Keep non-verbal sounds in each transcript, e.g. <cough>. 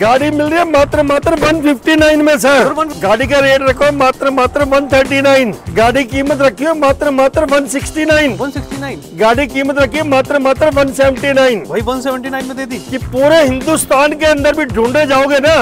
गाड़ी मिल रही है मात्र मात्र 159 में सर। गाड़ी का रेट रखो मात्र मात्र 139 गाड़ी कीमत रखी है मात्र मात्र 169 169 गाड़ी कीमत रखी है मात्र मात्र 179 भाई 179 में दे दी। कि पूरे हिंदुस्तान के अंदर भी ढूंढे जाओगे ना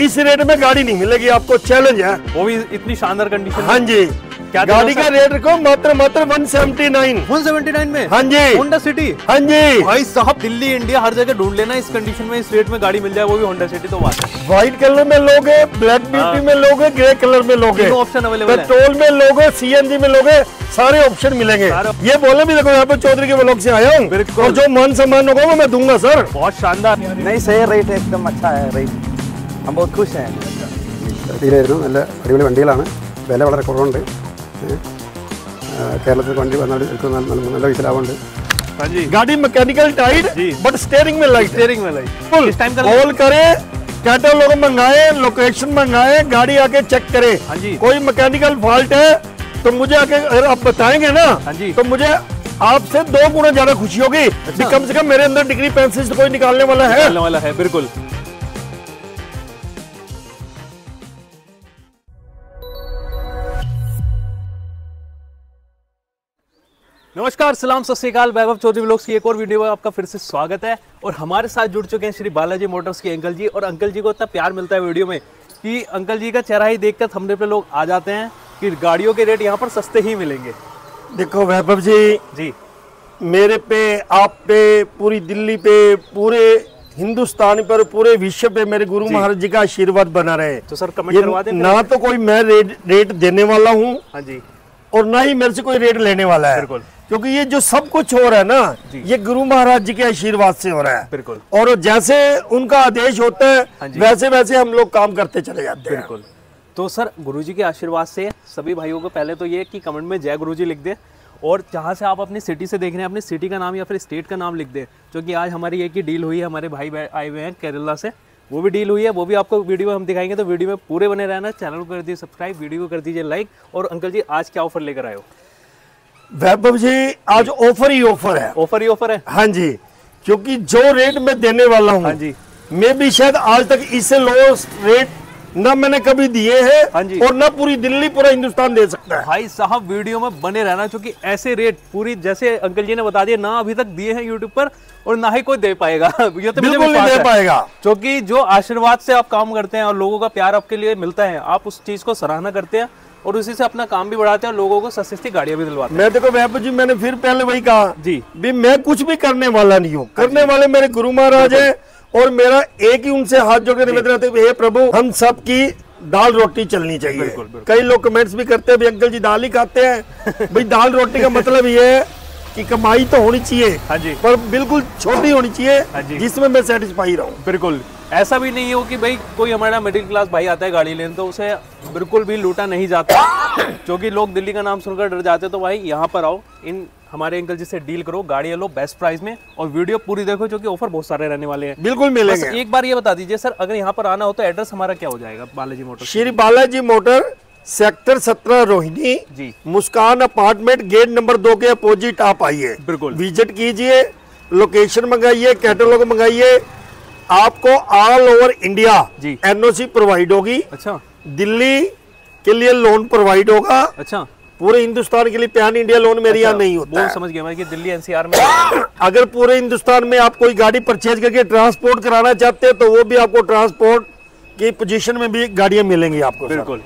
इस रेट में गाड़ी नहीं मिलेगी आपको चैलेंज है। वो भी इतनी शानदार कंडीशन हाँ जी। क्या दे गाड़ी रहे का हो रेट रखो मात्र मात्र 179 179 में हाँ जी होंडा सिटी हाँ जी भाई साहब दिल्ली इंडिया हर जगह ढूंढ लेना इस कंडीशन में इस रेट में गाड़ी मिल जाए वो भी होंडा सिटी तो बात है व्हाइट कलर में लोगे ब्लैक ब्यूटी में लोगे ग्रे कलर में लोगे तीनों ऑप्शन अवेलेबल है पेट्रोल में लोगे सीएनजी में लोगे सारे ऑप्शन मिलेंगे सारे- ये बोले भी देखो यहाँ पे चौधरी के ब्लॉक से आया हूँ बिल्कुल। और जो मान सम्मान होगा वो मैं दूंगा सर बहुत शानदार नहीं सही रेट है एकदम अच्छा है रेट हम बहुत खुश हैं ഡീലായിരുന്നു നല്ല അടിപൊളി വണ്ടികളാണ് വില വളരെ കുറവുണ്ട് ഏ, ആ, കേരളത്തിൽ വണ്ടി വന്നാൽ എനിക്ക് നല്ല നല്ല- നല്ല പൈസ ലാഭമുണ്ട് हाँ जी गाड़ी mechanical tight ji. But steering में लाइट स्टेयरिंग में लाइट फुल किस टाइम का कॉल करे कैटलॉग मंगाए लोकेशन मंगाए गाड़ी आके चेक करे हाँ जी। कोई मैकेनिकल फॉल्ट है तो मुझे आके अगर आप बताएंगे ना हाँ जी। तो मुझे आपसे दो गुना ज्यादा खुशी होगी कि कम से कम मेरे अंदर डिग्री पेंसिल तो कोई निकालने वाला है चलने वाला है बिल्कुल नमस्कार सलाम सत श्रीकाल वैभव चौधरी ब्लॉग्स की एक और वीडियो में आपका फिर से स्वागत है। और हमारे साथ जुड़ चुके हैं श्री बालाजी मोटर्स के अंकल जी। और अंकल जी को इतना प्यार मिलता है वीडियो में कि अंकल जी का चेहरा ही देखकर थंबनेल पे लोग आ जाते हैं कि गाड़ियों के रेट यहाँ पर सस्ते ही मिलेंगे। देखो वैभव जी जी। मेरे पे आप पे पूरी दिल्ली पे पूरे हिंदुस्तान पर पूरे विश्व पे मेरे गुरु महाराज जी का आशीर्वाद बना रहे। तो सर कमेंट करवा दें ना तो कोई मैं रेट रेट देने वाला हूँ। हाँ जी। और ना ही मेरे से कोई रेट लेने वाला है। बिल्कुल। क्योंकि ये जो सब कुछ हो रहा है ना ये गुरु महाराज जी के आशीर्वाद से हो रहा है। बिल्कुल। और जैसे उनका आदेश होता हाँ है वैसे वैसे हम लोग काम करते चले जाते हैं। बिल्कुल। तो सर गुरुजी के आशीर्वाद से सभी भाइयों को पहले तो ये कि कमेंट में जय गुरुजी लिख दे और जहाँ से आप अपनी सिटी से देख रहे हैं अपनी सिटी का नाम या फिर स्टेट का नाम लिख दे क्योंकि आज हमारी एक ही डील हुई है हमारे भाई आए हुए हैं केरला से। वो भी डील हुई है वो भी आपको वीडियो में हम दिखाएँगे तो वीडियो में पूरे बने रहना चैनल को कर दीजिए सब्सक्राइब वीडियो को कर दीजिए लाइक और अंकल जी आज क्या ऑफ़र लेकर आए हो? वैभव जी आज ऑफ़र ही ऑफ़र है। ऑफ़र ही ऑफ़र है? हाँ जी क्योंकि जो रेट मैं देने वाला हूँ हाँ जी। मैं भी शायद आज तक इससे लो रेट ना मैंने कभी दिए हाँ हैं जी। और ना पूरी दिल्ली पूरा हिंदुस्तान दे सकता है। भाई साहब वीडियो में बने रहना क्योंकि ऐसे रेट पूरी जैसे अंकल जी ने बता दिया ना अभी तक दिए हैं यूट्यूब पर और ना ही कोई दे पाएगा। <laughs> ये तो बिल्कुल नहीं दे पाएगा। क्योंकि जो आशीर्वाद से आप काम करते हैं और लोगों का प्यार आपके लिए मिलता है आप उस चीज़ को सराहना करते हैं और उसी से अपना काम भी बढ़ाते हैं और लोगों को सस्ती गाड़ियाँ भी दिलवाते मैं देखो वैभव जी मैंने फिर पहले वही कहा जी। भी मैं कुछ भी करने वाला नहीं हूँ। करने वाले मेरे गुरु महाराज है और मेरा एक ही उनसे हाथ जोड़ के निवेदन रहते हे प्रभु हम सबकी दाल रोटी चलनी चाहिए। बिल्कुल, बिल्कुल। कई लोग कमेंट्स भी करते हैं अंकल जी दाल ही खाते हैं। <laughs> भाई दाल रोटी का मतलब ये है कि कमाई तो होनी चाहिए हाँ जी। पर बिल्कुल छोटी होनी चाहिए हाँ जी। जिसमें मैं सेटिस्फाई रहूँ। बिल्कुल। ऐसा भी नहीं हो कि भाई कोई हमारा मिडिल क्लास भाई आता है गाड़ी लेने तो उसे बिल्कुल भी लूटा नहीं जाता। <coughs> क्योंकि लोग दिल्ली का नाम सुनकर डर जाते तो भाई यहाँ पर आओ इन हमारे अंकल जी से डील करो गाड़ियाँ लो बेस्ट प्राइस में और वीडियो पूरी देखो क्योंकि ऑफ़र बहुत सारे रहने वाले हैं। बिल्कुल मिलेंगे। एक बार ये बता दीजिए सर अगर यहाँ पर आना हो तो एड्रेस हमारा क्या हो जाएगा Balaji Motor Shri Balaji Motor sector सत्रह रोहिणी। जी। मुस्कान अपार्टमेंट गेट नंबर दो के अपोजिट आप आइए। बिल्कुल। विज़िट कीजिए लोकेशन मंगाइए कैटलॉग मंगाइए। आपको ऑल ओवर इंडिया जी। एनओसी प्रोवाइड होगी। अच्छा। दिल्ली के लिए लोन प्रोवाइड होगा। अच्छा। पूरे हिंदुस्तान के लिए पैन इंडिया लोन मेरे यहाँ नहीं होता समझ गया मैं कि दिल्ली एनसीआर में <coughs> अगर पूरे हिंदुस्तान में आप कोई गाड़ी परचेज करके ट्रांसपोर्ट कराना चाहते हैं तो वो भी आपको ट्रांसपोर्ट की पोजीशन में भी गाड़ियाँ मिलेंगी आपको बिल्कुल।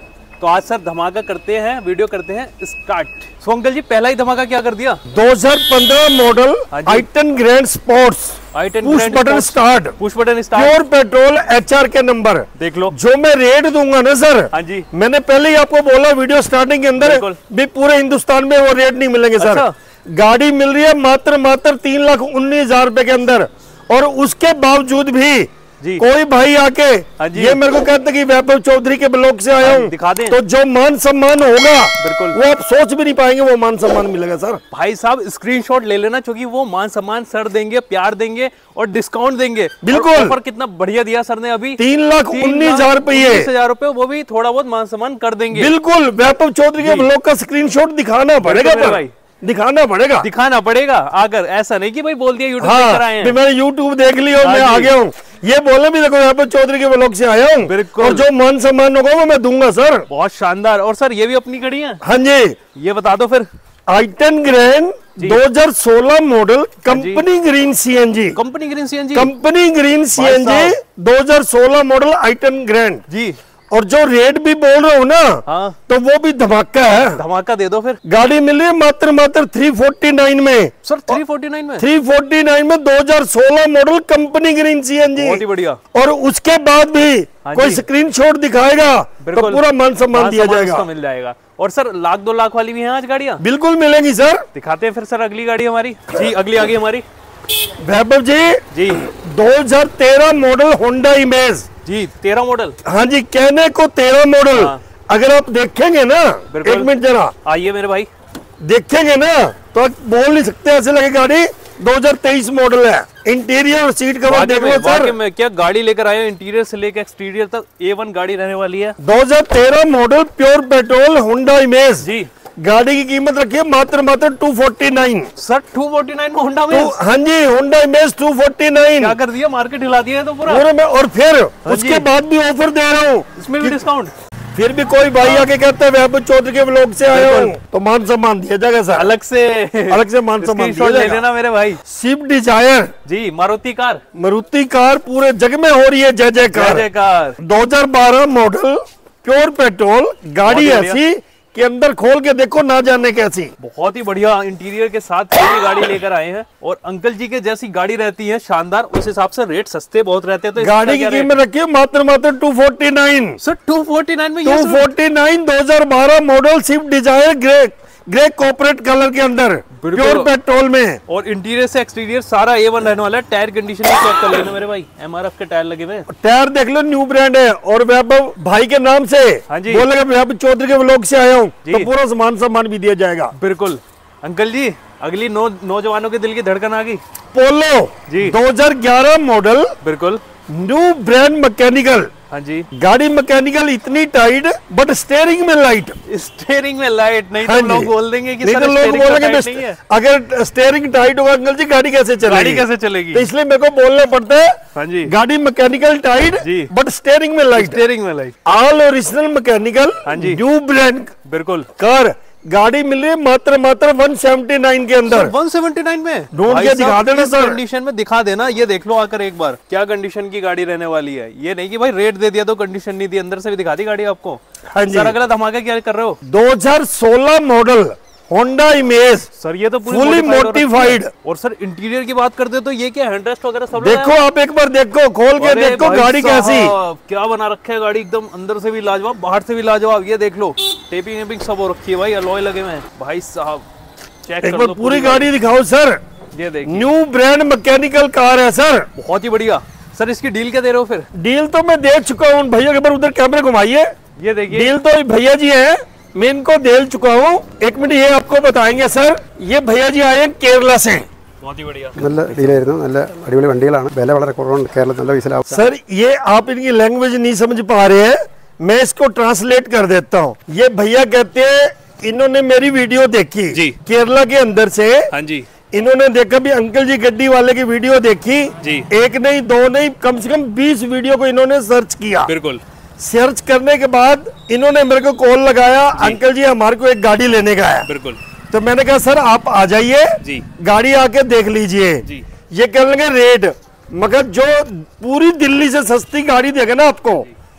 तो आज सर धमाका करते हैं वीडियो करते हैं स्टार्ट। सो अंकल जी पहला ही धमाका क्या कर दिया? 2015 model i ten Grand sports i10 push button start push button start pure petrol HR के नंबर देख लो। जो मैं रेट दूँगा ना सर हाँ जी। मैंने पहले ही आपको बोला वीडियो स्टार्टिंग के अंदर भी पूरे हिंदुस्तान में वो रेट नहीं मिलेंगे सर अच्छा। गाड़ी मिल रही है मात्र मात्र तीन लाख उन्नीस हज़ार रूपए के अंदर। और उसके बावजूद भी कोई भाई आके हाँ ये मेरे को कहते कि वैभव चौधरी के ब्लॉक से आया हाँ, हूँ। दिखा दें। तो जो मान सम्मान होगा बिल्कुल। वो आप सोच भी नहीं पाएँगे वो मान सम्मान मिलेगा सर। भाई साहब स्क्रीनशॉट ले लेना क्योंकि वो मान सम्मान सर देंगे प्यार देंगे और डिस्काउंट देंगे। बिल्कुल। ऑफ़र कितना बढ़िया दिया सर ने अभी। तीन लाख उन्नीस हज़ार रुपये हज़ार रुपए वो भी थोड़ा बहुत मान सम्मान कर देंगे। बिल्कुल वैभव चौधरी के ब्लॉक का स्क्रीनशॉट दिखाना पड़ेगा भाई। दिखाना पड़ेगा। दिखाना पड़ेगा। आकर ऐसा नहीं कि भाई बोल दिया यूट्यूब हाँ कर आए हैं। मैंने यूट्यूब देख लिया और हाँ मैं आ गया हूँ। ये बोले भी देखो यहाँ पे चौधरी के ब्लॉग से आया हूँ। और जो मान सम्मान होगा वो मैं दूँगा सर। बहुत शानदार। और सर ये भी अपनी खड़ी है? हाँ जी। ये बता दो फिर। आइटन ग्रैंड जी। 2016 model company green CNG company green CNG company green CNG 2016 model i ten Grand जी। और जो रेट भी बोल रहा हूँ ना हाँ। तो वो भी धमाका है। धमाका दे दो फिर। गाड़ी मिल रही है मात्र मात्र 349 में। सर 349 में? 349 में 2016 model company green C N G. बढ़िया। और उसके बाद भी हाँ कोई। स्क्रीनशॉट दिखाएगा तो पूरा मान सम्मान दिया जाएगा। मिल जाएगा। और सर लाख दो लाख वाली भी है आज गाड़ियाँ? बिल्कुल मिलेगी सर। दिखाते हैं फिर सर अगली गाड़ी हमारी। जी अगली आगे हमारी। वैभव जी जी। 2013 मॉडल होंडा इमेज जी तेरह मॉडल हाँ जी कहने को तेरह मॉडल हाँ। अगर आप देखेंगे ना एक मिनट जरा। आइए मेरे भाई। देखेंगे ना तो आप बोल नहीं सकते ऐसे लगे गाड़ी 2023 मॉडल है। इंटीरियर और सीट कवर देख लो सर। में क्या गाड़ी लेकर आए इंटीरियर से लेकर एक्सटीरियर तक ए वन गाड़ी रहने वाली है। 2013 model pure petrol Honda Amaze जी। गाड़ी की कीमत रखिए मात्र मात्र 249 सर 249 में होंडा में? हाँ जी होंडा इमेज 249 क्या कर दिया? मार्केट हिला दिया है तो पूरा? पूरे में और फिर हाँ उसके बाद भी ऑफ़र दे रहा हूँ। इसमें भी डिस्काउंट फिर भी कोई भाई आके कहता है वैभव चौधरी के ब्लॉग से आया हूँ। तो मान सम्मान दिया जाएगा सर। अलग से अलग से मान सम्मान दिया ले लेना मेरे भाई। स्विफ्ट डिज़ायर जी मारुति कार। मारुति कार पूरे जग में हो रही है जय जय जयकार। जयकार 2012 मॉडल प्योर पेट्रोल गाड़ी ही। ऐसी कि अंदर खोल के देखो ना जाने कैसी। बहुत ही बढ़िया इंटीरियर के साथ पूरी गाड़ी लेकर आए हैं और अंकल जी के जैसी गाड़ी रहती है शानदार उस हिसाब से रेट सस्ते बहुत रहते हैं तो गाड़ी की कीमत रखी रखिए मात्र मात्र 249 सर 249 में ये सब- 249 2012 model Swift Dzire grey grey corporate colour के अंदर प्योर पेट्रोल में। और इंटीरियर से एक्सटीरियर सारा ए वन रहने वाला है टायर कंडीशन चेक कर लेना मेरे भाई। एमआरएफ के टायर लगे हुए। टायर देख लो न्यू ब्रांड है। और वैभव भाई के नाम से हाँ जी। बोलेगा वैभव चौधरी के ब्लॉग से आया हूँ तो पूरा सामान सम्मान भी दिया जाएगा। बिल्कुल। अंकल जी अगली नौ नौजवानों के दिल की धड़कन आ गई। पोलो जी। 2011 मॉडल बिल्कुल। न्यू ब्रांड मैकेनिकल हाँ जी। गाड़ी मैकेनिकल इतनी टाइट बट स्टेयरिंग में लाइट स्टेयरिंग में लाइट नहीं हाँ तो लोग बोल देंगे कि नहीं तो लोग बोलेंगे तो नहीं है। अगर स्टेयरिंग टाइट होगा अंकल जी गाड़ी कैसे चलेगी? गाड़ी कैसे चलेगी? तो इसलिए मेरे को बोलना पड़ता है हाँ जी। गाड़ी मैकेनिकल टाइट बट स्टेयरिंग में लाइट स्टेयरिंग में लाइट ऑल ओरिजिनल मैकेनिकल हाँ जी। न्यू ब्रांड बिल्कुल। कार गाड़ी मिल मात्र मात्र 179 के अंदर। 179 में? ढूंढ के दिखा देना सर। कंडीशन में दिखा देना ये देख लो आकर एक बार क्या कंडीशन की गाड़ी रहने वाली है। ये नहीं कि भाई रेट दे दिया तो कंडीशन नहीं दी अंदर से भी दिखा दी गाड़ी आपको। हाँ जी। सर अगला धमाका क्या कर रहे हो? 2016 मॉडल होंडा इमेज सर ये तो है। modified। और सर इंटीरियर की बात करते तो ये क्या हैंडरेस्ट वगैरह सब देखो आप एक बार देखो खोल के देखो गाड़ी कैसी। क्या बना रखा है गाड़ी एकदम अंदर से भी लाजवाब बाहर से भी लाजवाब ये देख लो। टेपिंग वेपिंग सब हो रखी है भाई अलॉय लगे हुए हैं भाई साहब चेक एक कर बार लो पूरी गाड़ी दिखाओ सर ये देखिए न्यू ब्रांड मैकेनिकल कार है सर बहुत ही बढ़िया सर इसकी डील क्या दे रहे हो फिर डील तो मैं दे चुका हूँ भैया के बार उधर कैमरे घुमाइए ये देखिए डील तो भैया जी हैं मैं इनको दे चुका हूँ एक मिनट ये आपको बताएंगे सर ये भैया जी आए हैं केरला से बहुत ही बढ़िया നല്ല ഡീലായിരുന്നു നല്ല അടിപൊളി വണ്ടികളാണ് വില വളരെ കുറവുണ്ട് കേരളത്തിൽ നല്ല വിസിലാവും सर ये आप इनकी लैंग्वेज नहीं समझ पा रहे हैं मैं इसको ट्रांसलेट कर देता हूँ। ये भैया कहते हैं इन्होंने मेरी वीडियो देखी। जी। केरला के अंदर से हाँ जी। इन्होंने देखा भी अंकल जी गड्डी वाले की वीडियो देखी। जी। एक नहीं दो नहीं कम से कम बीस वीडियो को इन्होंने सर्च किया। बिल्कुल। सर्च करने के बाद इन्होंने मेरे को कॉल लगाया। अंकल जी हमारे को एक गाड़ी लेने का है। बिल्कुल। तो मैंने कहा सर आप आ जाइए। जी। गाड़ी आके देख लीजिए। जी। ये कह लेंगे रेट मगर जो पूरी दिल्ली से सस्ती गाड़ी देगा ना आपको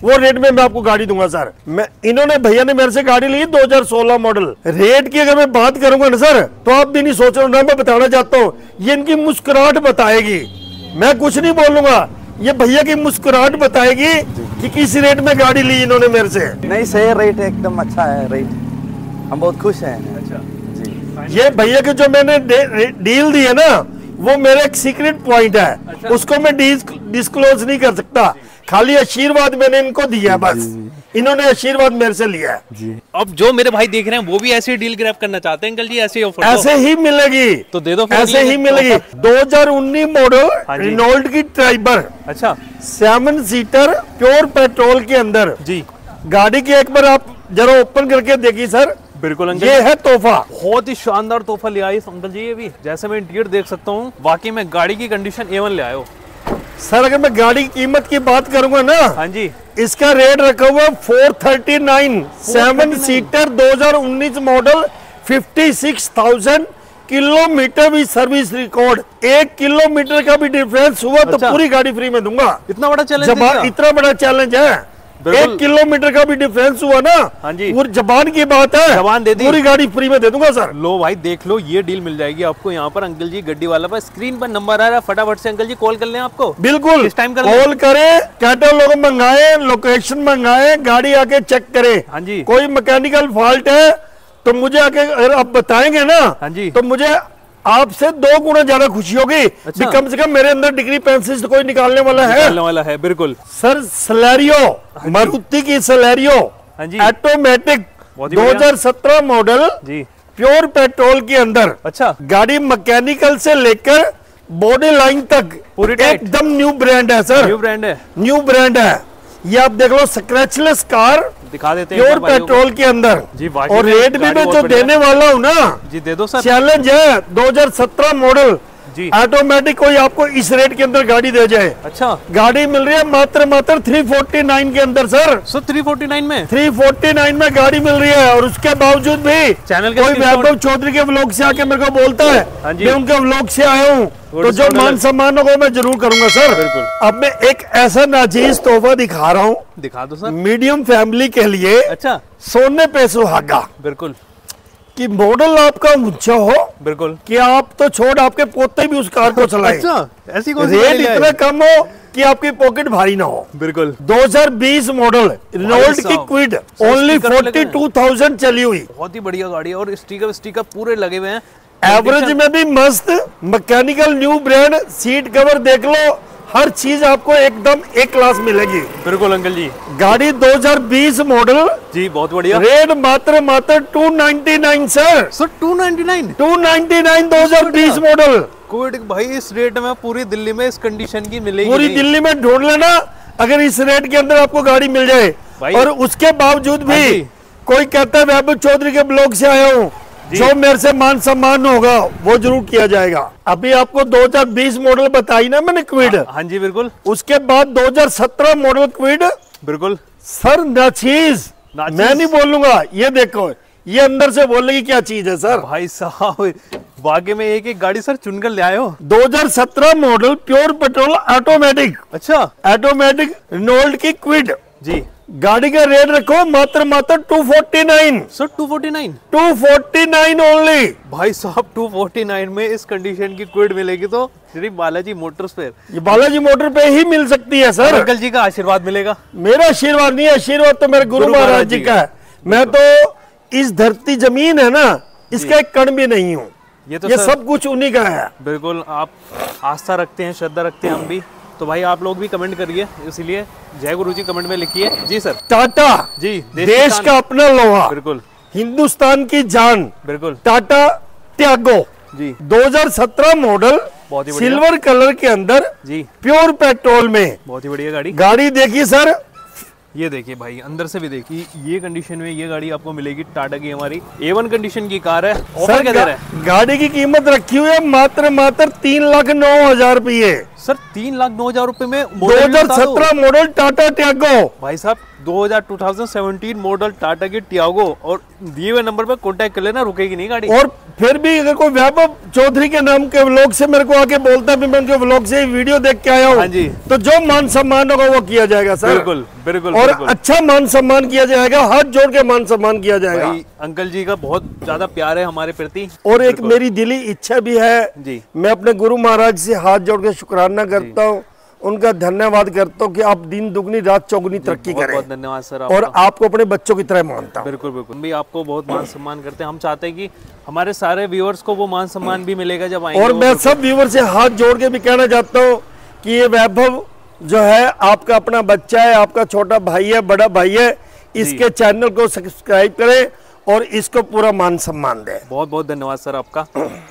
वो रेट में मैं आपको गाड़ी दूँगा सर मैं इन्होंने भैया ने मेरे से गाड़ी ली 2016 मॉडल रेट की अगर मैं बात करूँगा ना सर तो आप भी नहीं सोच रहे ना मैं बताना चाहता हूँ ये इनकी मुस्कुराहट बताएगी. मैं कुछ नहीं बोलूँगा ये भैया की मुस्कुराहट बताएगी कि किस रेट में गाड़ी ली इन्होंने मेरे से. नहीं सही है रेट एकदम अच्छा है रेट हम बहुत खुश हैं। अच्छा। जी। ये भैया के जो मैंने डील दी है ना वो मेरा एक सीक्रेट पॉइंट है. उसको मैं डिस्क्लोज नहीं कर सकता. खाली आशीर्वाद मैंने इनको दिया है बस। इन्होंने आशीर्वाद मेरे से लिया है। अब जो मेरे भाई देख रहे हैं वो भी ऐसे डील ग्रैब करना चाहते हैं अंकल जी ऐसे ऑफ़र ऐसे ही मिलेगी। तो दे दो ऐसे ही मिलेगी। 2019 मॉडल। रिनोल्ड की ट्राइबर अच्छा। सेवन सीटर प्योर पेट्रोल के अंदर। जी। गाड़ी की एक बार आप जरा ओपन करके देखिए सर बिल्कुल अंकल। ये है तोहफा। बहुत ही शानदार तोहफा ले आई अंकल जी ये भी। जैसे मैं इंटीरियर देख सकता हूँ बाकी में गाड़ी की कंडीशन एवन ले आयो सर अगर मैं गाड़ी की कीमत की बात करूँगा ना हाँ जी इसका रेट रखा हुआ four thirty nine seven seater 2019 model 56,000 kilometre भी सर्विस रिकॉर्ड एक किलोमीटर का भी डिफरेंस हुआ अच्छा। तो अच्छा। पूरी गाड़ी फ्री में दूँगा इतना बड़ा चैलेंज इतना बड़ा चैलेंज है। एक किलोमीटर का भी डिफरेंस हुआ ना। हाँ जी। वो जबान की बात है। जबान दे दी। पूरी गाड़ी फ्री में दे दूँगा सर। लो भाई देख लो ये डील मिल जाएगी आपको यहाँ पर अंकल जी गड्डी वाला पर। स्क्रीन पर नंबर आ रहा है फटाफट से अंकल जी कॉल कर लें आपको। बिल्कुल। किस टाइम? कॉल करें कैटलॉग मंगाए लोकेशन मंगाए गाड़ी आके चेक करे। हाँ जी। कोई मैकेनिकल फॉल्ट है तो मुझे आके अगर आप बताएँगे ना हाँ जी। तो मुझे आपसे दो गुना ज़्यादा खुशी होगी। अच्छा। कम से कम मेरे अंदर डिग्री पेंसिल तो कोई निकालने वाला है। चलने वाला है बिल्कुल। सर सलेरियो मारुति की सलेरियो हाँ ऑटोमेटिक बहुत ही बढ़िया। 2017 मॉडल जी। प्योर पेट्रोल के अंदर। अच्छा। गाड़ी मैकेनिकल से लेकर बॉडी लाइन तक पूरी एकदम न्यू ब्रांड है सर न्यू ब्रांड है। न्यू ब्रांड है। ये आप देख लो स्क्रेचलेस कार दिखा देते हैं प्योर। पेट्रोल के। अंदर। जी, और रेट भी मैं जो देने वाला हूँ ना जी दे दो सर। चैलेंज है 2017 मॉडल जी। ऑटोमेटिक कोई आपको इस रेट के अंदर गाड़ी दे जाए। अच्छा। गाड़ी मिल रही है मात्र मात्र 349 के अंदर सर सर 349 में? 349 में गाड़ी मिल रही है और उसके बावजूद भी चैनल के कोई वैभव चौधरी के व्लॉग से आके मेरे को बोलता है हाँ मैं उनके व्लॉग से आया हूँ। तो जो मान सम्मान होगा मैं ज़रूर करूँगा सर बिल्कुल। अब मैं एक ऐसा नाजीज तोहफा दिखा रहा हूँ। दिखा दो सर मीडियम फैमिली के लिए अच्छा। सोने पे सुहागा। बिल्कुल। कि मॉडल आपका ऊँचा हो। बिल्कुल। कि आप तो छोड़ आपके पोते भी उस कार को <laughs> चलाएँ। अच्छा ऐसी कौन रेट इतना कम हो कि आपकी पॉकेट भारी ना हो। बिल्कुल। 2020 मॉडल रिनोल्ड की क्विड ओनली स्टिकर लगे हैं। 42,000 चली हुई। बहुत ही बढ़िया गाड़ी है और स्टिकर स्टिकर पूरे लगे हुए हैं। एवरेज में भी मस्त mechanical new brand seat cover देख लो। हर चीज़ आपको एकदम एक क्लास मिलेगी। बिल्कुल अंकल जी। गाड़ी 2020 मॉडल जी बहुत बढ़िया। रेट मात्र मात्र 299 सर सर 299 299 2020 मॉडल कोविड भाई इस रेट में पूरी दिल्ली में इस कंडीशन की मिलेगी पूरी दिल्ली में ढूंढ लेना अगर इस रेट के अंदर आपको गाड़ी मिल जाए। और उसके बावजूद हाँ भी कोई कहता है वैभव चौधरी के ब्लॉग से आया हूँ। जो। मेरे से मान सम्मान होगा वो ज़रूर किया जाएगा। अभी आपको 2020 मॉडल बताई ना मैंने क्विड हाँ जी बिल्कुल। उसके बाद 2017 मॉडल क्विड बिल्कुल। सर नाचीज। नाचीज। मैं नहीं बोलूँगा। ये देखो ये अंदर से बोलेगी क्या चीज़ है सर? भाई साहब वाकई में एक एक गाड़ी सर चुनकर ले आए हो? 2017 मॉडल प्योर पेट्रोल ऑटोमेटिक अच्छा। ऑटोमेटिक रिनोल्ड की क्विड जी। गाड़ी का रेट रखो मात्र मात्र 249 सर 249 249 ओनली भाई साहब 249 में इस कंडीशन की क्विड मिलेगी तो सिर्फ़ बालाजी मोटर्स पे। ये बालाजी मोटर पे ही मिल सकती है सर। अंकल जी का आशीर्वाद मिलेगा। मेरा आशीर्वाद नहीं है आशीर्वाद तो मेरे गुरु गुरु महाराज जी जी। का है। मैं तो इस धरती ज़मीन है ना इसका एक कण भी नहीं हूँ। ये तो ये सब कुछ उन्हीं का है। बिल्कुल आप आस्था रखते हैं श्रद्धा रखते हैं हम भी। तो भाई आप लोग भी कमेंट करिए इसीलिए जय गुरु जी कमेंट में लिखिए। जी सर। टाटा। जी देश किसान। का अपना लोहा। बिल्कुल। हिंदुस्तान की जान। बिल्कुल। टाटा त्यागो। जी। 2017 मॉडल बहुत ही सिल्वर कलर के अंदर जी। प्योर पेट्रोल में। बहुत ही बढ़िया गाड़ी। गाड़ी देखिए सर? ये देखिए भाई अंदर से भी देखिए ये कंडीशन में ये गाड़ी आपको मिलेगी टाटा की हमारी। ए वन कंडीशन की कार है ऑफ़र सर क्या दे गा, रहा है? गाड़ी की कीमत रखी हुई है मात्र मात्र तीन लाख नौ हज़ार रुपये। सर तीन लाख नौ हज़ार रुपए में दो हज़ार सत्रह मॉडल टाटा टैगो भाई साहब 2000 2017 मॉडल टाटा की टियागो और दिए हुए नंबर पर कॉन्टेक्ट कर लेना रुकेगी नहीं गाड़ी। और फिर भी अगर कोई वैभव चौधरी के नाम के व्लॉग से मेरे को आके बोलता है मैं उनके व्लॉग से वीडियो देख के आया हाँ हूँ जी। तो जो मान सम्मान होगा वो किया जाएगा सर। बिल्कुल बिल्कुल और बिल्कुल। अच्छा मान सम्मान किया जाएगा हाथ जोड़ के मान सम्मान किया जाएगा। अंकल जी का बहुत ज़्यादा प्यार है हमारे प्रति। और एक मेरी दिली इच्छा भी है जी। मैं अपने गुरु महाराज से हाथ जोड़ के शुक्राना करता हूँ उनका धन्यवाद करता हूँ कि आप दिन दुगनी रात चौगुनी तरक्की करें। बहुत धन्यवाद सर और आपको अपने बच्चों की तरह मानता हूँ। बिल्कुल बिल्कुल। हम भी आपको बहुत मान सम्मान करते हैं। हम चाहते हैं कि हमारे सारे व्यूअर्स को वो मान सम्मान भी मिलेगा जब आएँगे और मैं सब व्यूवर से हाथ जोड़ के भी कहना चाहता हूँ कि ये वैभव जो है आपका अपना बच्चा है आपका छोटा भाई है बड़ा भाई है इसके चैनल को सब्सक्राइब करें और इसको पूरा मान सम्मान दें। बहुत बहुत धन्यवाद सर आपका।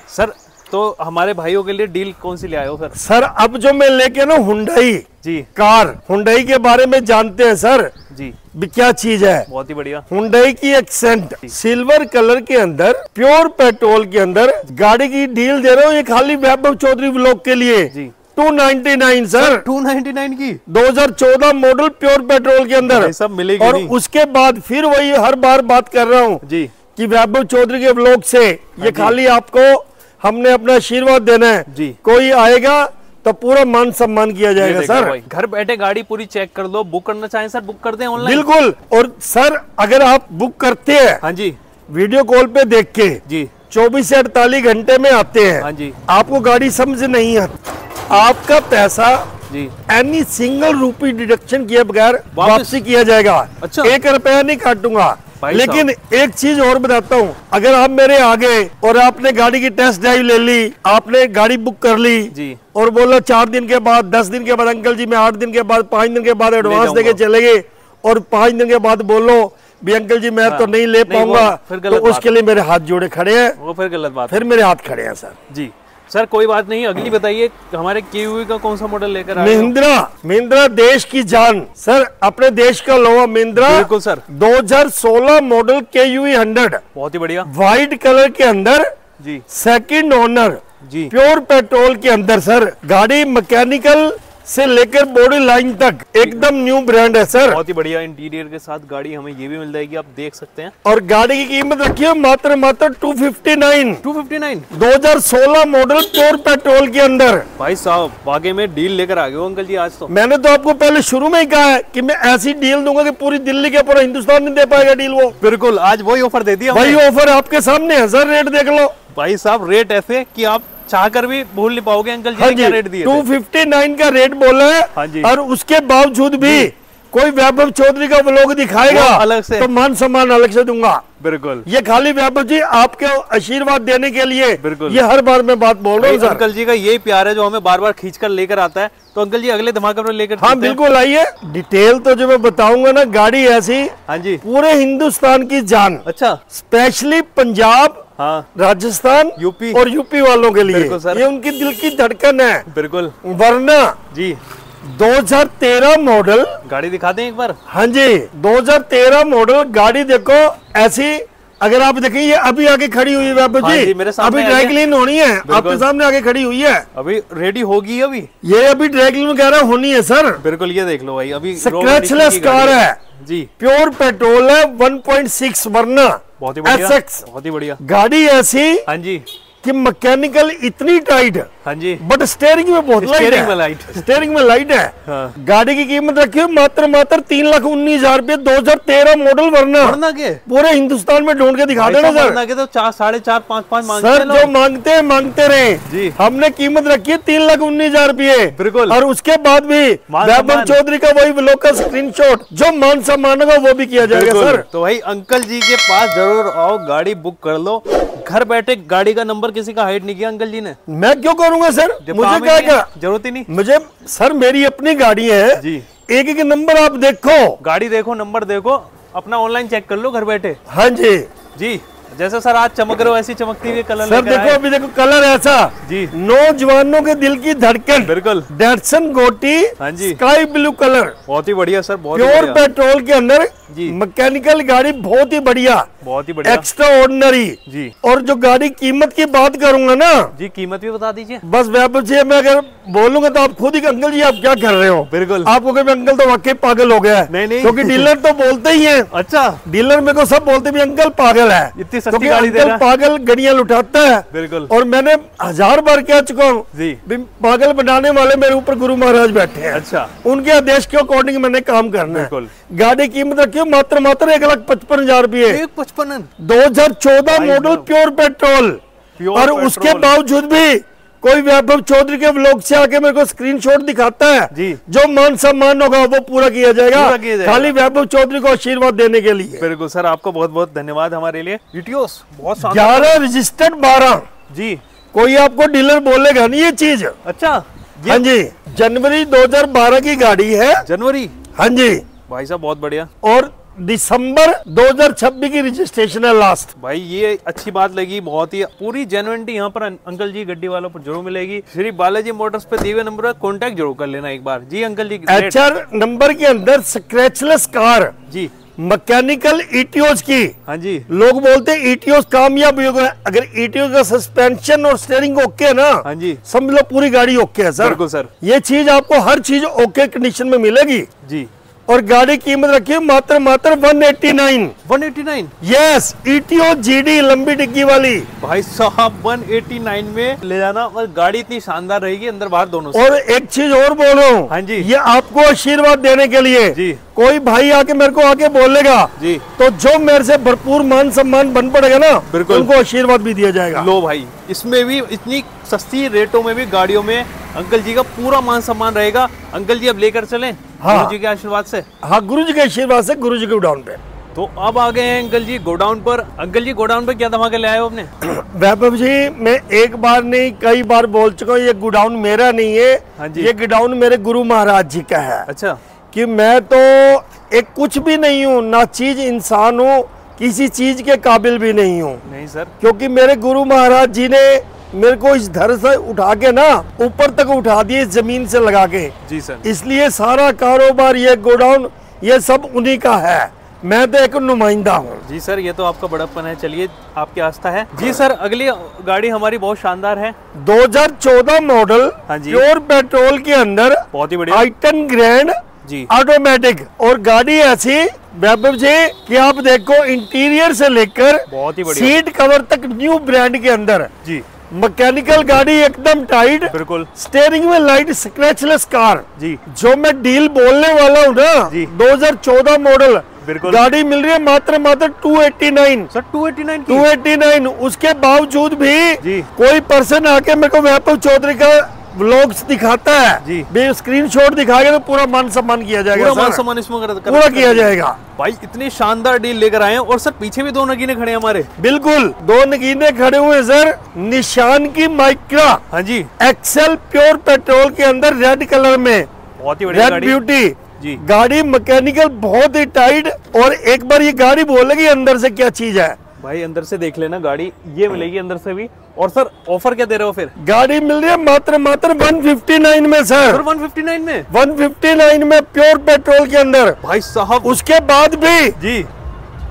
सर तो हमारे भाइयों के लिए डील कौन सी ले आए हो सर? सर अब जो मैं लेके ना हुंडई जी। कार हुंडई के बारे में जानते हैं सर। जी। भी क्या चीज़ है? बहुत ही बढ़िया। हुंडई की एक्सेंट सिल्वर कलर के अंदर प्योर पेट्रोल के अंदर गाड़ी की डील दे रहा हूँ ये खाली वैभव चौधरी ब्लॉक के लिए। जी। 299 सर। 299 की? 2014 मॉडल प्योर पेट्रोल के अंदर। सब मिलेगी और नहीं। उसके बाद फिर वही हर बार बात कर रहा हूँ जी। कि वैभव चौधरी के ब्लॉग से ये खाली आपको हमने अपना आशीर्वाद देना है। जी। कोई आएगा तो पूरा मान सम्मान किया जाएगा सर। घर बैठे गाड़ी पूरी चेक कर लो बुक करना चाहें सर बुक कर दें ऑनलाइन बिल्कुल और सर अगर आप बुक करते हैं हाँ जी। वीडियो कॉल पे देख के जी। चौबीस से अड़तालीस घंटे में आते हैं। हाँ जी। आपको गाड़ी समझ नहीं आती आपका पैसा जी। एनी सिंगल रूपी डिडक्शन किए बगैर वापसी किया जाएगा। अच्छा। एक रुपया नहीं काटूँगा। लेकिन एक चीज़ और बताता हूँ। अगर आप मेरे आगे और आपने गाड़ी की टेस्ट ड्राइव ले ली आपने गाड़ी बुक कर ली जी। और बोला चार दिन के बाद दस दिन के बाद अंकल जी मैं आठ दिन के बाद पाँच दिन के बाद एडवांस देके। चले गए और पाँच दिन के बाद बोलो भी अंकल जी मैं तो हाँ, नहीं ले पाऊँगा तो उसके लिए मेरे हाथ जोड़े खड़े हैं। वो फिर गलत बात फिर मेरे हाथ खड़े हैं सर। जी। सर कोई बात नहीं अगली बताइए हमारे के का कौन सा मॉडल लेकर महिंद्रा महिंद्रा देश की जान। सर अपने देश का लोहा महिंद्रा बिल्कुल sir. 2016 model K U hundred बहुत ही बढ़िया। व्हाइट कलर के अंदर। जी। सेकंड ओनर जी। प्योर पेट्रोल के अंदर सर। गाड़ी मैकेनिकल से लेकर बॉडी लाइन तक एकदम न्यू ब्रांड है सर बहुत ही बढ़िया इंटीरियर के साथ गाड़ी हमें ये भी मिल जाएगी आप देख सकते हैं। और गाड़ी की कीमत रखिए मात्र मात्र 259 259 2016 मॉडल प्योर पेट्रोल के अंदर। भाई साहब आगे में डील लेकर आ गए अंकल जी आज तो। मैंने तो आपको पहले शुरू में ही कहा है की मैं ऐसी डील दूँगा कि पूरी दिल्ली के पूरा हिंदुस्तान नहीं दे पाएगा डील वो। बिल्कुल आज वही ऑफ़र दे दिया वही ऑफ़र आपके सामने है सर रेट देख लो। भाई साहब रेट ऐसे कि आप चाह कर भी भूल नहीं पाओगे अंकल जी हाँ जी क्या रेट दिए टू फिफ्टी नाइन का रेट बोला है हाँ जी। और उसके बावजूद भी कोई वैभव चौधरी का ब्लॉग दिखाएगा अलग से। तो मान सम्मान अलग से दूँगा। बिल्कुल। ये खाली वैभव जी आपके आशीर्वाद देने के लिए बिल्कुल। ये हर बार मैं बात बोल रहा हूँ अंकल जी का यही प्यार है जो हमें बार बार खींच कर लेकर आता है तो अंकल जी अगले धमाके पर लेकर हाँ। बिल्कुल आइए। डिटेल तो जो मैं बताऊँगा ना गाड़ी ऐसी हाँ जी। पूरे हिंदुस्तान की जान। अच्छा। स्पेशली पंजाब हाँ। राजस्थान यूपी। और यूपी वालों के लिए। ये उनकी दिल की धड़कन है। बिल्कुल। वरना जी। 2013 मॉडल गाड़ी दिखा दें एक बार। हाँ जी 2013 मॉडल गाड़ी देखो ऐसी अगर आप देखें ये अभी आगे खड़ी हुई है बाबू हाँ जी मेरे सामने अभी ड्राई क्लीन होनी है। आपके सामने आगे खड़ी हुई है। अभी रेडी होगी अभी। ये अभी ड्राई क्लीन वगैरह होनी है सर बिल्कुल ये देख लो भाई अभी स्क्रैचलेस कार है। जी। प्योर पेट्रोल है 1.6 वरना। बहुत ही बढ़िया बहुत ही बढ़िया। गाड़ी ऐसी हाँ जी। कि मैकेनिकल इतनी टाइट हाँ। जी। बट स्टेयरिंग में बहुत लाइट है। में light। स्टेयरिंग में लाइट है। हाँ। गाड़ी की कीमत रखी है मात्र मात्र तीन लाख उन्नीस हज़ार रूपए दो हज़ार तेरह मॉडल वरना। वरना के? पूरे हिंदुस्तान में ढूंढ के दिखा देना सर। के तो चार साढ़े चार पाँच पाँच मांगते सर जो मांगते हैं मांगते रहे। जी। हमने कीमत रखी है तीन लाख उन्नीस हज़ार रुपये। बिल्कुल। और उसके बाद भी वैभव चौधरी का वही ब्लॉग का स्क्रीनशॉट जो मान सम्मान होगा वो भी किया जाएगा सर। तो भाई अंकल जी के पास ज़रूर आओ गाड़ी बुक कर लो। घर बैठे गाड़ी का नंबर किसी का हाइट नहीं किया अंकल जी ने? मैं क्यों करूँगा सर? मुझे क्या क्या? ज़रूरत ही नहीं। मुझे सर मेरी अपनी गाड़ी है। जी। एक एक नंबर आप देखो। गाड़ी देखो नंबर देखो अपना ऑनलाइन चेक कर लो घर बैठे। हाँ जी। जी। जैसे सर आज चमक रहे हो ऐसी चमकती हुई कलर सर देखो अभी देखो कलर ऐसा। जी। नौजवानों के दिल की धड़कन। बिल्कुल। डेटसन गोटी हाँ जी। स्काई ब्लू कलर बहुत ही बढ़िया सर बहुत प्योर पेट्रोल के अंदर जी। मैकेनिकल गाड़ी बहुत ही बढ़िया। बहुत ही बढ़िया। एक्स्ट्रा ऑर्डिनरी जी। और जो गाड़ी कीमत की बात करूँगा ना जी कीमत भी बता दीजिए। बस जी मैं अगर बोलूँगा तो आप खुद ही अंकल जी आप क्या कर रहे हो? बिल्कुल। आपको कभी अंकल तो वाकई पागल हो गया है। नहीं, नहीं। क्योंकि डीलर तो बोलते ही है। <laughs> अच्छा। डीलर मेरे को सब बोलते भी अंकल पागल है। इतनी सस्ती क्योंकि गाड़ी दे अंकल रहा है। पागल गड़िया लुटाता है। बिल्कुल। और मैंने हज़ार बार कह चुका हूँ जी। पागल बनाने वाले मेरे ऊपर गुरु महाराज बैठे हैं। अच्छा। उनके आदेश के अकॉर्डिंग मैंने काम करना है। गाड़ी कीमत रखी मात्र मात्र एक लाख पचपन हज़ार रुपये। पचपन। दो हज़ार चौदह मॉडल प्योर पेट्रोल और उसके बावजूद भी कोई वैभव चौधरी के ब्लॉग से आके मेरे को स्क्रीनशॉट दिखाता है। जी। जो मान सम्मान होगा वो पूरा किया जाएगा। पूरा किया जाएगा। खाली वैभव चौधरी को आशीर्वाद देने के लिए। बिल्कुल सर आपको बहुत बहुत धन्यवाद हमारे लिए। वीडियोस बहुत ग्यारह रजिस्टर्ड बारह। जी। कोई आपको डीलर बोलेगा नहीं ये चीज़। अच्छा। हाँ जी। जनवरी 2012 की गाड़ी है। जनवरी? हाँ जी। भाई साहब बहुत बढ़िया। और दिसंबर 2026 की रजिस्ट्रेशन है लास्ट भाई ये अच्छी बात लगी बहुत ही पूरी जेनुइनिटी यहाँ पर अं- अंकल जी गड्डी वालों पर ज़रूर मिलेगी। श्री बालाजी मोटर्स पे दिए हुए नंबर पर कॉन्टेक्ट ज़रूर कर लेना एक बार। जी अंकल जी एच नंबर के अंदर स्क्रैचलेस कार जी। मैकेनिकल ईटीओज की। हाँ जी। लोग बोलते हैं ईटीओज कामयाब अगर ईटीओ का सस्पेंशन और स्टेयरिंग ओके है ना हाँ जी। समझ लो पूरी गाड़ी ओके है सर बिल्कुल सर ये चीज़ आपको हर चीज़ ओके कंडीशन में मिलेगी। जी। और गाड़ी कीमत रखी है मात्र मात्र 189 189 यस ईटीओ जीडी लंबी डिग्गी वाली भाई साहब 189 में ले जाना और गाड़ी इतनी शानदार रहेगी अंदर बाहर दोनों से और एक चीज़ और बोल रहा हूँ हाँ जी। ये आपको आशीर्वाद देने के लिए जी। कोई भाई आके मेरे को आके बोलेगा जी। तो जो मेरे से भरपूर मान सम्मान बन पड़ेगा ना बिल्कुल। उनको आशीर्वाद भी दिया जाएगा। लो भाई इसमें भी इतनी सस्ती रेटों में भी गाड़ियों में अंकल जी का पूरा मान सम्मान रहेगा। अंकल जी अब लेकर चले हाँ। गुरु जी के आशीर्वाद से? हाँ गुरु जी के आशीर्वाद से गुरु जी के उडाउन पे। तो अब आ गए हैं अंकल जी गोडाउन पर। अंकल जी गोडाउन पर क्या धमाके ले आए हो अपने <clears throat> वैभव जी मैं एक बार नहीं कई बार बोल चुका हूँ ये गोडाउन मेरा नहीं हाँ। है जी। ये गोडाउन मेरे गुरु महाराज जी का है। अच्छा। कि मैं तो एक कुछ भी नहीं हूँ ना चीज़ इंसान हूँ किसी चीज़ के काबिल भी नहीं हूँ। नहीं सर। क्योंकि मेरे गुरु महाराज जी ने मेरे को इस धर से उठा के ना ऊपर तक उठा दिए इस ज़मीन से लगा के। जी सर। इसलिए सारा कारोबार ये गोडाउन ये सब उन्हीं का है। मैं तो एक नुमाइंदा हूँ। जी सर ये तो आपका बड़प्पन है। चलिए आपकी आस्था है। जी सर अगली गाड़ी हमारी बहुत शानदार है। 2014 मॉडल हाँ जी। प्योर पेट्रोल के अंदर बहुत ही बढ़िया। आइटन ग्रैंड जी। ऑटोमेटिक और गाड़ी ऐसी वैभव जी कि आप देखो इंटीरियर से लेकर बहुत ही बढ़िया। सीट कवर तक न्यू ब्रांड के अंदर। जी। मैकेनिकल गाड़ी एकदम टाइट बिल्कुल। स्टेयरिंग में लाइट स्क्रैचलेस कार जी। जो मैं डील बोलने वाला हूँ ना जी। 2014 मॉडल बिल्कुल। गाड़ी मिल रही है मात्र मात्र 289 सर 289 की। 289 उसके बावजूद भी जी। कोई पर्सन आके मेरे को वैभव चौधरी का व्लॉग्स दिखाता है। जी। स्क्रीन शॉट दिखाएगा तो पूरा मान सम्मान किया जाएगा पूरा मान सम्मान इसमें कर, कर, पूरा किया जाएगा। भाई इतनी शानदार डील लेकर आए हैं और सर पीछे भी दो नगीने खड़े हैं हमारे। बिल्कुल दो नगीने खड़े हुए सर। निशान की माइक्रा। हाँ जी। एक्सेल प्योर पेट्रोल के अंदर रेड कलर में। बहुत ही रेड ब्यूटी जी। गाड़ी मैकेनिकल बहुत ही टाइट और एक बार ये गाड़ी बोलेगी अंदर से क्या चीज़ है। भाई अंदर से देख लेना गाड़ी। ये मिलेगी अंदर से भी। और सर ऑफ़र क्या दे रहे हो फिर? गाड़ी मिल रही है मात्र मात्र 159 में सर। फिफ्टी 159 में? 159 में प्योर पेट्रोल के अंदर। भाई साहब। उसके बाद भी जी।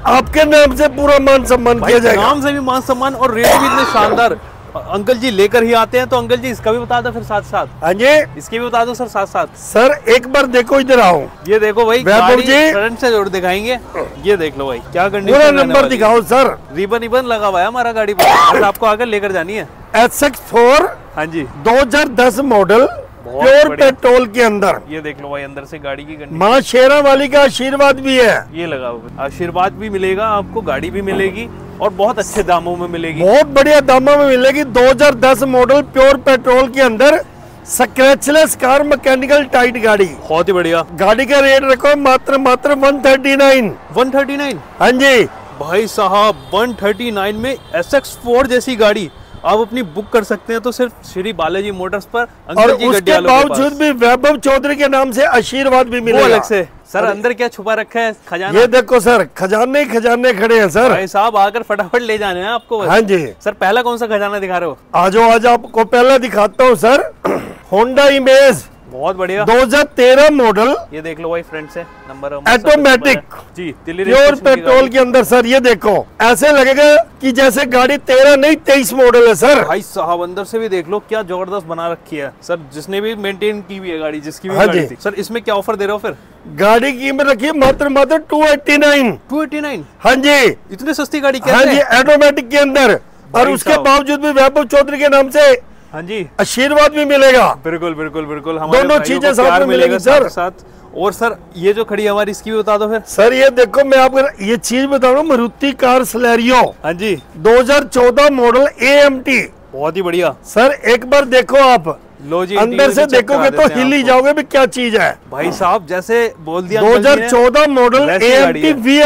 आपके नाम से पूरा मान सम्मान किया जाएगा। नाम से भी मान सम्मान और रेट भी इतने शानदार। अंकल जी लेकर ही आते हैं तो अंकल जी इसका भी बता दो फिर साथ साथ हाँ जी। इसकी भी बता दो सर साथ साथ सर एक बार देखो इधर आओ। ये देखो भाई गाड़ी फ्रंट से जोड़ दिखाएँगे। ये देख लो भाई क्या पूरा नंबर दिखाओ सर। रिबन रिबन लगा हुआ है हमारा गाड़ी पर आपको आकर लेकर जानी है। एस एक्स फोर हाँ जी। 2010 मॉडल बहुत प्योर पेट्रोल के अंदर। ये देख लो भाई अंदर से गाड़ी की माँ शेरा वाली का आशीर्वाद भी है। ये लगा हुआ आशीर्वाद भी मिलेगा आपको गाड़ी भी मिलेगी और बहुत अच्छे दामों में मिलेगी। बहुत बढ़िया दामों में मिलेगी। 2010 मॉडल प्योर पेट्रोल के अंदर स्क्रैचलेस कार मैकेनिकल टाइट गाड़ी। बहुत ही बढ़िया। गाड़ी का रेट रखो मात्र मात्र 139 139 हाँ जी। भाई साहब 139 में एस एक्स फोर जैसी गाड़ी आप अपनी बुक कर सकते हैं तो सिर्फ़ श्री बालाजी मोटर्स पर और उसके बावजूद भी वैभव चौधरी के नाम से आशीर्वाद भी मिले अलग से। सर अंदर क्या छुपा रखा है? खजाना। ये देखो सर खजाने ही खजाने खड़े हैं सर। भाई साहब आकर फटाफट ले जाने हैं आपको। हाँ जी। सर पहला कौन सा खजाना दिखा रहे हो? आज आज आपको पहला दिखाता हूँ सर। <clears throat> होंडा इमेज बहुत बढ़िया। 2013 मॉडल ये देख लो भाई फ्रंट से नंबर Automatic। जी दिल्ली प्योर पेट्रोल के अंदर सर ये देखो। ऐसे लगेगा कि जैसे गाड़ी तेरह नहीं तेईस मॉडल है सर भाई साहब अंदर से भी देख लो क्या ज़बरदस्त बना रखी है। सर जिसने भी मेंटेन की हुई है गाड़ी जिसकी भी हाँ गाड़ी जी। थी। सर इसमें क्या ऑफ़र दे रहे हो फिर? गाड़ी की कीमत रखी है मात्र मात्र 289 289 हाँ जी। इतनी सस्ती गाड़ी हाँ कैसे जी ऑटोमेटिक के अंदर। और उसके बावजूद भी वैभव चौधरी के नाम से हाँ जी। आशीर्वाद भी मिलेगा। बिल्कुल बिल्कुल बिल्कुल। दोनों चीज़ें साथ में मिलेगा मिलेगी, सर। साथ। और सर ये जो खड़ी हमारी इसकी भी बता दो फिर। सर ये देखो मैं आपको ये चीज़ बता रहा हूँ मारुति कार सलेरियो। हाँ जी। 2014 मॉडल AMT बहुत ही बढ़िया। सर एक बार देखो आप। लो जी, अंदर से देखोगे तो हिल ही जाओगे भी क्या चीज़ है। भाई साहब जैसे बोल दिया अंकल जी ने, 2014 मॉडल ए। वी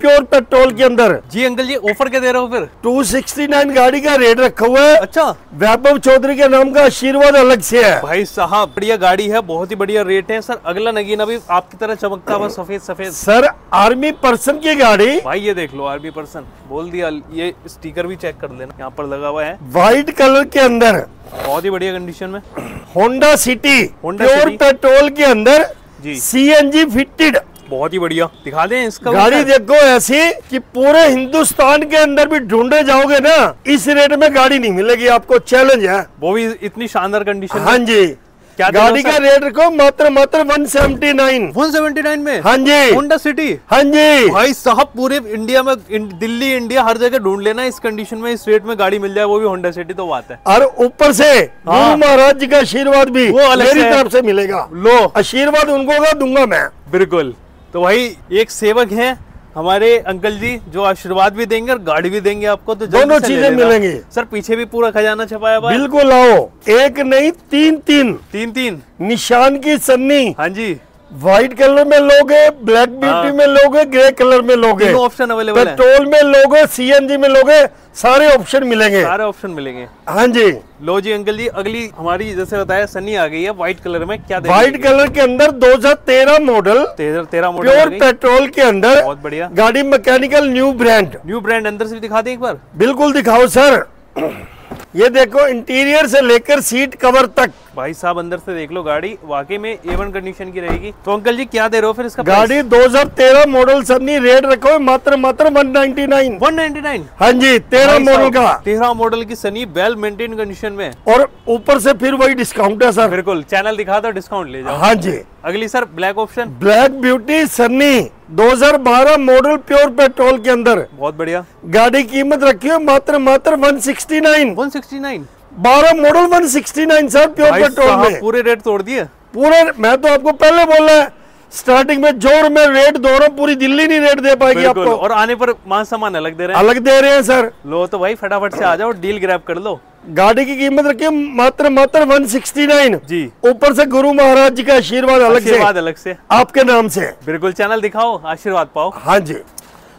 प्योर पेट्रोल के अंदर। जी अंकल जी ऑफ़र क्या दे रहे हो फिर? 269 गाड़ी का रेट रखा हुआ है। अच्छा। वैभव चौधरी के नाम का आशीर्वाद अलग से है। भाई साहब बढ़िया गाड़ी है बहुत ही बढ़िया रेट है। सर अगला नगीना भी आपकी तरह चमकता हुआ सफ़ेद सफ़ेद। सर आर्मी पर्सन की गाड़ी। भाई ये देख लो आर्मी पर्सन बोल दिया ये स्टिकर भी चेक कर लेना यहाँ पर लगा हुआ है। व्हाइट कलर के अंदर। बहुत ही बढ़िया कंडीशन में। होंडा सिटी प्योर पेट्रोल के अंदर जी। सीएनजी फिटेड बहुत ही बढ़िया। दिखा दें इसका गाड़ी देखो ऐसी कि पूरे हिंदुस्तान के अंदर भी ढूंढे जाओगे ना इस रेट में गाड़ी नहीं मिलेगी आपको चैलेंज है। वो भी इतनी शानदार कंडीशन हाँ जी। क्या गाड़ी का रेट रखो मात्र मात्र 179 179 में? हाँ जी। Honda city? हाँ जी। भाई साहब पूरे इंडिया में दिल्ली इंडिया हर जगह ढूंढ लेना इस कंडीशन में इस रेट में गाड़ी मिल जाए वो भी होंडा सिटी तो बात है। और ऊपर से हाँ। महाराज जी का आशीर्वाद भी वो मेरी तरफ़ से मिलेगा। लो। आशीर्वाद उनको दूँगा मैं। बिल्कुल। तो भाई एक सेवक हैं हमारे अंकल जी जो आशीर्वाद भी देंगे और गाड़ी भी देंगे आपको तो दोनों चीज़ें। मिलेंगी। सर पीछे भी पूरा खजाना छपाया हुआ बिल्कुल आओ। एक नहीं तीन तीन। तीन तीन। निशान की सन्नी। हाँ जी। व्हाइट कलर में लोगे ब्लैक ब्यूटी में लोगे ग्रे कलर में लोगे। ऑप्शन अवेलेबल है। पेट्रोल में लोगे सीएनजी में लोगे सारे ऑप्शन मिलेंगे। सारे ऑप्शन मिलेंगे। हाँ जी। लो जी अंकल जी अगली हमारी जैसे बताया सनी आ गई है व्हाइट कलर में क्या व्हाइट कलर के अंदर 2013 मॉडल तेरह तेरह मॉडल प्योर पेट्रोल के अंदर बहुत बढ़िया। गाड़ी mechanical new brand new brand अंदर से भी दिखा दें एक बार। बिल्कुल दिखाओ सर ये देखो इंटीरियर से लेकर सीट कवर तक। भाई साहब अंदर से देख लो गाड़ी वाकई में एवन कंडीशन की रहेगी। तो अंकल जी क्या दे रहे हो फिर इसका गाड़ी 2013 मॉडल सन्नी रेट रखो मात्र मात्र 199 वन नाइनटी नाइन हाँ जी तेरह मॉडल का। तेरह मॉडल की सनी वेल मेंटेन कंडीशन में। और ऊपर से फिर वही डिस्काउंट है सर। बिल्कुल चैनल दिखा दो डिस्काउंट ले जाओ। हाँ जी। अगली sir black option black beauty Sunny 2012 model pure petrol के अंदर। बहुत बढ़िया। गाड़ी कीमत रखी है मात्र मात्र 169 169 12 मॉडल 169 सर प्योर पेट्रोल में। पूरे रेट तोड़ दिए। पूरे मैं तो आपको पहले बोला है स्टार्टिंग में ज़ोर में रेट दो रहा हूँ, पूरी दिल्ली नहीं रेट दे पाएगी आपको। और आने पर मान सामान अलग दे रहे हैं। अलग दे रहे हैं सर लो तो भाई फटाफट से आ जाओ डील ग्रैब कर लो। गाड़ी की कीमत रखी है मात्र मात्र 169 जी। ऊपर से गुरु महाराज जी का आशीर्वाद अलग से। आशीर्वाद अलग से। आपके नाम से। बिल्कुल चैनल दिखाओ आशीर्वाद पाओ। हाँ जी।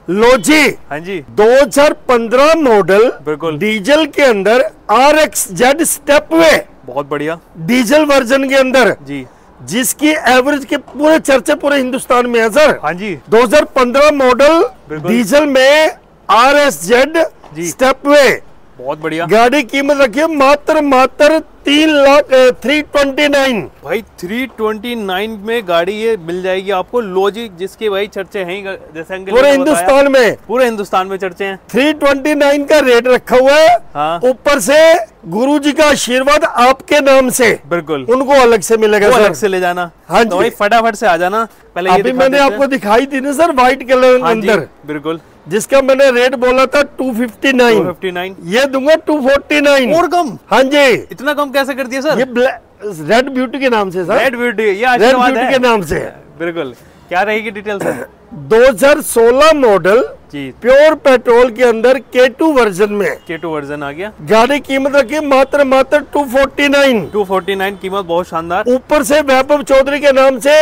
लो जी। हाँ जी। 2015 मॉडल बिल्कुल। डीजल के अंदर R X Z stepway. बहुत बढ़िया। डीजल वर्जन के अंदर। जी। जिसकी एवरेज के पूरे चर्चे पूरे हिंदुस्तान में है सर। हाँ जी। 2015 मॉडल डीजल में R S Z step stepway बहुत बढ़िया। गाड़ी कीमत रखी है मात्र मात्र तीन लाख थ्री ट्वेंटी नाइन भाई 329 में गाड़ी ये मिल जाएगी आपको। लॉजिक जिसके भाई चर्चे हैं जैसे अंकल पूरे हिंदुस्तान में। पूरे हिंदुस्तान में चर्चे हैं। थ्री ट्वेंटी नाइन का रेट रखा हुआ है। हाँ। ऊपर से गुरु जी का आशीर्वाद आपके नाम से। बिल्कुल। उनको अलग से मिलेगा अलग से ले जाना। हाँ तो जी। भाई फटाफट से आ जाना। पहले अभी मैंने आपको दिखाई दी ना सर व्हाइट कलर अंदर। बिल्कुल। जिसका मैंने रेट बोला था 259 259 ये दूँगा 249 और कम? हाँ जी। इतना कम कैसे कर दिया सर? ये रेड ब्यूटी के नाम से सर। रेड ब्यूटी ये रेड ब्यूटी के नाम से। बिल्कुल। क्या रहेगी डिटेल सर? <clears throat> 2016 मॉडल जी। प्योर पेट्रोल के अंदर K2 वर्जन में। के टू वर्जन आ गया। गाड़ी कीमत रखी मात्र मात्र 249 249 कीमत बहुत शानदार। ऊपर से वैभव चौधरी के नाम से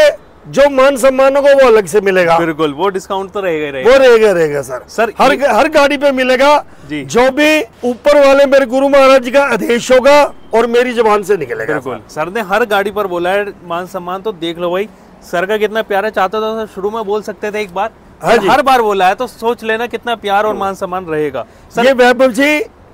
जो मान सम्मान होगा वो अलग से मिलेगा। बिल्कुल वो डिस्काउंट तो रहेगा ही रहेगा। वो रहेगा रहेगा सर। सर, हर ये- हर गाड़ी पे मिलेगा। जी। जो भी ऊपर वाले मेरे गुरु महाराज जी का आदेश होगा और मेरी जबान से निकलेगा बिल्कुल। सर। ने हर गाड़ी पर बोला है मान सम्मान तो देख लो भाई। सर का कितना प्यारा चाहता था सर शुरू में बोल सकते थे एक बार हाँ हर बार बोला है तो सोच लेना कितना प्यार और मान सम्मान रहेगा। सर ये वैभव जी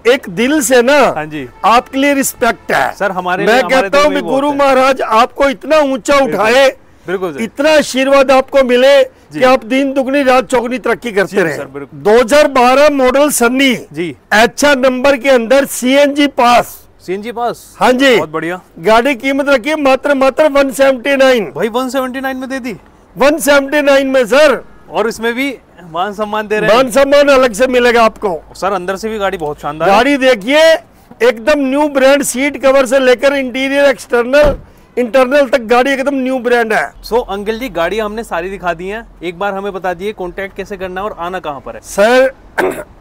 एक दिल से ना हाँ जी। आपके लिए रिस्पेक्ट है। सर, हमारे मैं कहता हूँ गुरु महाराज आपको इतना ऊँचा उठाए बिल्कुल इतना आशीर्वाद आपको मिले कि आप दिन दुगनी रात चौगनी तरक्की करते रहे। सर, बिल्कुल। 2012 मॉडल सन्नी जी। अच्छा नंबर के अंदर सीएनजी पास। सीएनजी पास? हाँ जी। बहुत बढ़िया। गाड़ी कीमत रखी मात्र मात्र 179 भाई 179 में दे दी। 179 में सर। और इसमें भी मान सम्मान दे रहे हैं। मान सम्मान अलग से मिलेगा आपको। सर अंदर से भी गाड़ी बहुत शानदार गाड़ी देखिए एकदम न्यू ब्रांड सीट कवर से लेकर इंटीरियर एक्सटर्नल इंटरनल तक गाड़ी एकदम न्यू ब्रांड है। सो so, अंकल जी गाड़ी हमने सारी दिखा दी है। एक बार हमें बता दिए कॉन्टेक्ट कैसे करना है और आना कहाँ पर है। सर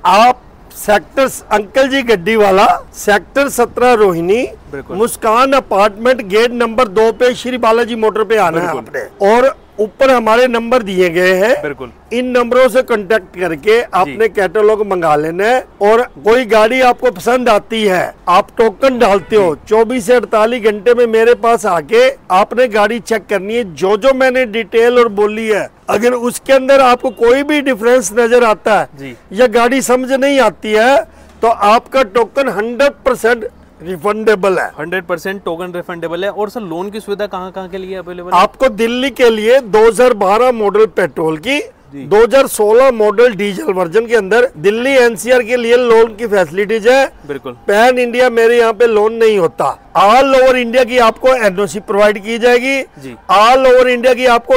आप सेक्टर अंकल जी गड्डी वाला सेक्टर सत्रह Rohini. Muskan apartment gate number दो पे श्री बालाजी मोटर पे आना है आपने। और ऊपर हमारे नंबर दिए गए हैं। बिल्कुल। इन नंबरों से कांटेक्ट करके आपने कैटलॉग मंगा लेना है और कोई गाड़ी आपको पसंद आती है आप टोकन डालते हो 24 से 48 घंटे में मेरे पास आके आपने गाड़ी चेक करनी है। जो जो मैंने डिटेल और बोली है अगर उसके अंदर आपको कोई भी डिफरेंस नज़र आता है या गाड़ी समझ नहीं आती है तो आपका टोकन 100 परसेंट रिफंडेबल है। हंड्रेड परसेंट टोकन रिफंडेबल है। और सर लोन की सुविधा कहाँ कहाँ के लिए अवेलेबल आपको दिल्ली के लिए 2012 मॉडल पेट्रोल की 2016 मॉडल डीजल वर्जन के अंदर दिल्ली एनसीआर के लिए लोन की फैसिलिटीज़ है। बिल्कुल। पैन इंडिया मेरे यहाँ पे लोन नहीं होता। ऑल ओवर इंडिया की आपको एनओसी प्रोवाइड की जाएगी। जी। ऑल ओवर इंडिया की आपको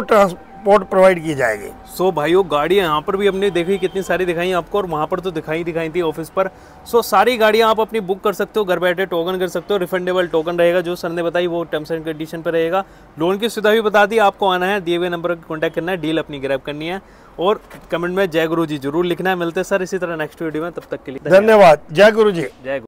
ट्रांसपोर्ट प्रोवाइड की जाएगी। सो so भाइयों गाड़ियाँ यहाँ पर भी हमने देखी कितनी सारी दिखाई आपको और वहाँ पर तो दिखाई दिखाई थी ऑफ़िस पर। सो so, सारी गाड़ियाँ आप अपनी बुक कर सकते हो घर बैठे टोकन कर सकते हो रिफंडेबल टोकन रहेगा जो सर ने बताई वो टर्म्स एंड कंडीशन पर रहेगा। लोन की सुविधा भी बता दी आपको आना है दिए हुए नंबर पर कॉन्टैक्ट करना है डील अपनी ग्रैप करनी है। और कमेंट में जय गुरु जी ज़रूर लिखना है मिलते हैं सर इसी तरह नेक्स्ट वीडियो में तब तक के लिए धन्यवाद। जय गुरु जी जय